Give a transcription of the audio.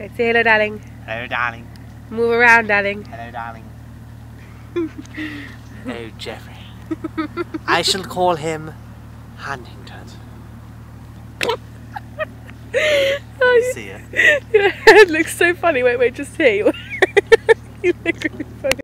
Okay, say hello, darling. Hello, darling. Move around, darling. Hello, darling. Hello, Jeffrey. I shall call him Huntington. Oh, See ya. Your head looks so funny. Wait, wait, just see. you look really funny.